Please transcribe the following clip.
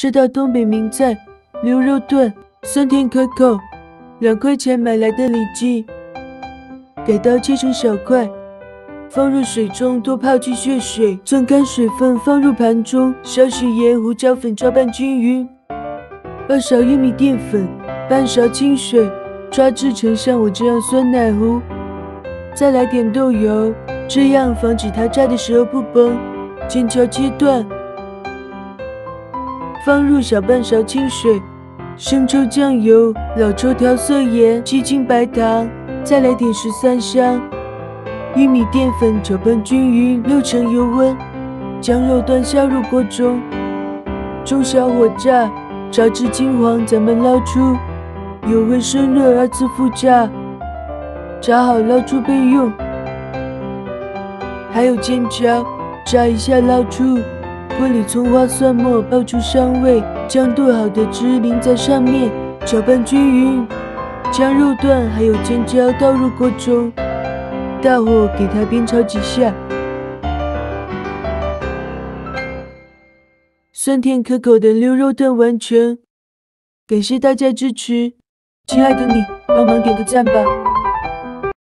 这道东北名菜牛肉炖，酸甜可口，两块钱买来的里脊，改刀切成小块，放入水中多泡去血水，攥干水分，放入盘中，少许盐、胡椒粉抓拌均匀，二勺玉米淀粉，半勺清水，抓制成像我这样酸奶糊，再来点豆油，这样防止它炸的时候不崩。尖椒切断，放入小半勺清水，生抽、酱油、老抽、调色盐、鸡精、白糖，再来点十三香，玉米淀粉搅拌均匀，六成油温，将肉段下入锅中，中小火炸，炸至金黄，咱们捞出，油温升热，二次复炸，炸好捞出备用。还有尖椒。炸一下，捞出锅里，葱花、蒜末爆出香味，将剁好的汁淋在上面，搅拌均匀，将肉段还有尖椒倒入锅中，大火给它煸炒几下，酸甜可口的溜肉段完成。感谢大家支持，亲爱的你，帮忙点个赞吧。